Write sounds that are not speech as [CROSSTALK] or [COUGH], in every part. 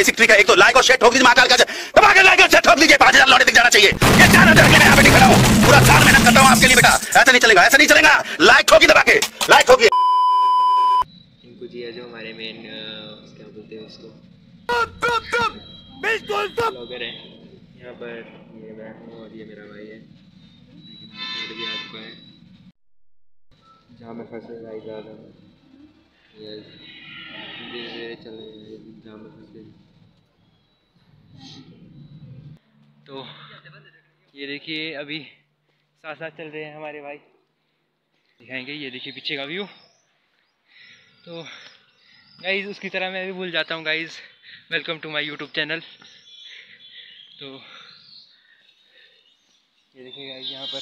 Basic trick है एक तो लाइक और शेयर ठोक दीजिए महाकाल का दबा के लाइक और शेयर ठोक दीजिए पाँच हज़ार लौटे दिख जाना चाहिए। ये चार हज़ार के मैं यहाँ पे नहीं खड़ा हूँ। पूरा साल मेहनत करता हूँ आपके लिए बेटा। ऐसा नहीं चलेगा ऐसा नहीं चलेगा। लाइक ठोकी दबा के लाइक ठोकी। इनको जी है जो हमारे मेन क्या बोलते हैं उसको? ब्लॉगर है। यहाँ पर ये मैं हूँ और ये मेरा भाई है। लेकिन घर भी आ चुका है। जहाँ मैं फंसे भाई ज़्यादा ये धीरे धीरे चल रहे हैं जहाँ मैं फंसे तो ये देखिए अभी साथ साथ चल रहे हैं हमारे भाई। दिखाएँगे, ये देखिए पीछे का व्यू। तो गाइज़ उसकी तरह मैं भी भूल जाता हूँ guys welcome to my YouTube channel तो ये देखिए गाइज़ यहाँ पर।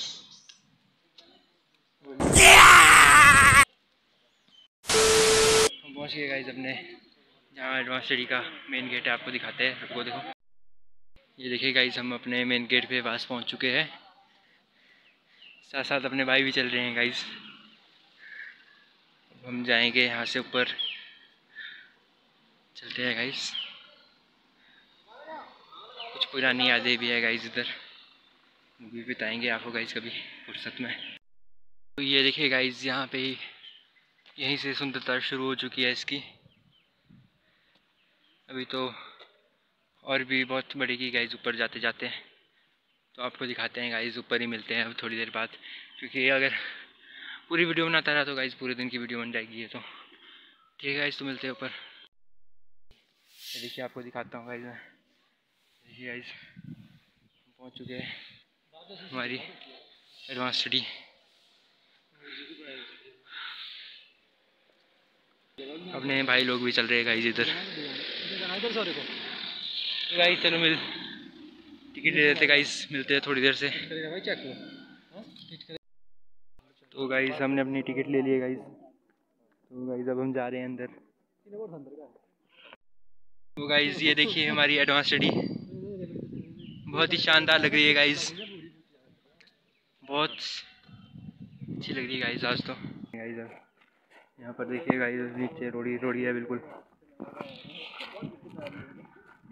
हम पहुँच गए गाइज़ अपने जहाँ एडवांस स्टडी का मेन गेट है, आपको दिखाते हैं। आपको देखो। ये देखिए गाइज़ हम अपने मेन गेट पे पास पहुँच चुके हैं। साथ साथ अपने भाई भी चल रहे हैं गाइज़ हम जाएँगे यहाँ से ऊपर। चलते हैं गाइस कुछ पुरानी यादें भी है गाइस इधर। भी बताएँगे आपको गाइस कभी फुर्सत में। तो ये देखिए गाइस यहाँ पे ही यहीं से सुंदरता शुरू हो चुकी है इसकी। अभी तो और भी बहुत बढ़ेगी गाइज़ ऊपर जाते जाते तो आपको दिखाते हैं गाइज़ ऊपर ही मिलते हैं अब थोड़ी देर बाद क्योंकि अगर पूरी वीडियो बनाता रहा तो गाइज़ पूरे दिन की वीडियो बन जाएगी ये तो ठीक है गाइज़ तो मिलते हैं ऊपर देखिए आपको दिखाता हूँ गाइज़ मैं देखिए गाइज़ पहुँच चुके हैं हमारी एडवांस स्टडी अपने भाई लोग भी चल रहे हैं गाइस इधर गाइस चलो मिल टिकट ले लेते गाइस मिलते हैं थोड़ी देर से। तो गाइस हमने अपनी टिकट ले ली है गाइस तो गाइस अब हम जा रहे हैं अंदर। तो गाइस ये देखिए हमारी एडवांस स्टडी बहुत ही शानदार लग रही है गाइस बहुत अच्छी लग रही है गाइस आज तो। गाइस अब यहाँ पर देखिए गाइस नीचे रोड़ी रोड़ी है बिल्कुल।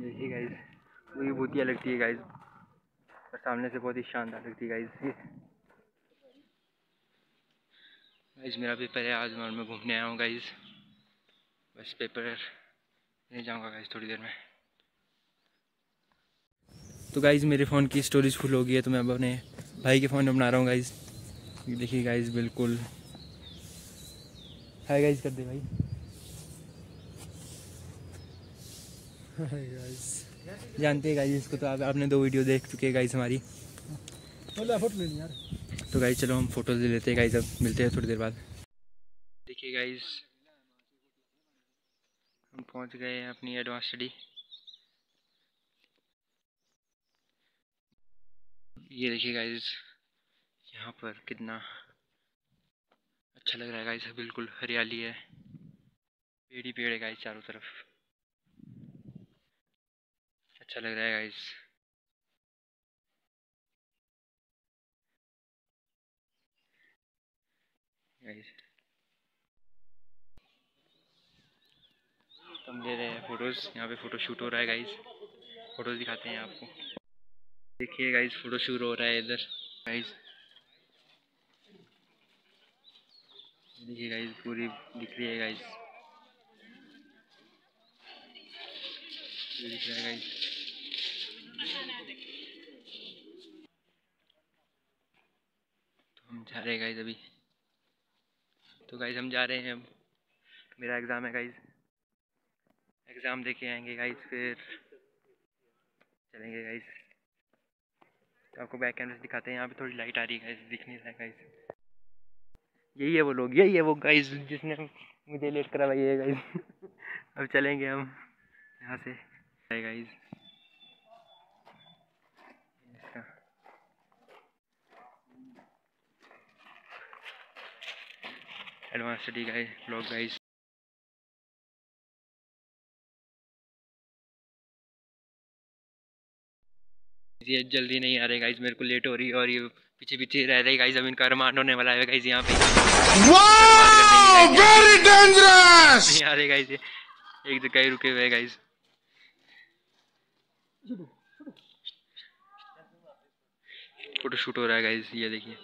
देखिए गाइस पूरी भूतिया लगती है गाइस और सामने से बहुत ही शानदार लगती है गाइज़ ये गाइस मेरा पेपर है आज मैं मैं घूमने आया हूँ गाइज़ बस पेपर नहीं जाऊँगा गाइज़ थोड़ी देर में। तो गाइज़ मेरे फ़ोन की स्टोरेज फुल हो गई है तो मैं अब अपने भाई के फ़ोन में बना रहा हूँ गाइज़ देखिए गाइज़ बिल्कुल। हाय गाइज़ कर दे भाई। जानते हैं गाइस इसको तो आप आपने दो वीडियो देख चुके हैं गाइस हमारी। तो गाइस चलो हम फ़ोटोज़ ले लेते हैं गाइस अब। मिलते हैं थोड़ी देर बाद। देखिए गाइस हम पहुँच गए हैं अपनी एडवांस स्टडी ये देखिए गाइस यहाँ पर कितना अच्छा लग रहा है गाइस बिल्कुल हरियाली है। पेड़ ही पेड़ है गाइस चारों तरफ़। अच्छा लग रहा है गाइस गाइस हम ले रहे हैं फ़ोटोज़ यहाँ पे फ़ोटो शूट हो रहा है गाइस फ़ोटोज़ दिखाते हैं आपको. देखिए गाइस फ़ोटो शूट हो रहा है इधर गाइस देखिए गाइस पूरी दिख रही है गाइस दिख रहा है गाइस तो हम जा रहे हैं गाइस अभी। तो गाइज़ हम जा रहे हैं अब। मेरा एग्ज़ाम है गाइज़ एग्ज़ाम दे के आएँगे गाइस फिर। चलेंगे गाइज़ तो आपको बैक कैमरे से दिखाते हैं। यहाँ पे थोड़ी लाइट आ रही है गाइस दिख नहीं रहा है गाइस यही है वो लोग। यही है वो गाइज़ जिसने मुझे लेट करा भाई है गाइज़ [LAUGHS] अब चलेंगे हम। यहाँ से। Guys advance study guys blog guys ये जल्दी नहीं आ रहे गाइस मेरे को लेट हो रही है और ये पीछे पीछे रह रहे गाइस अब इनका रिमांड होने वाला है गाइस यहाँ पे। वेरी डेंजरस नहीं आ रहे गाइस ये एक जगह ही रुके हुए गाइस फ़ोटो शूट हो रहा है गाइज़ ये देखिए।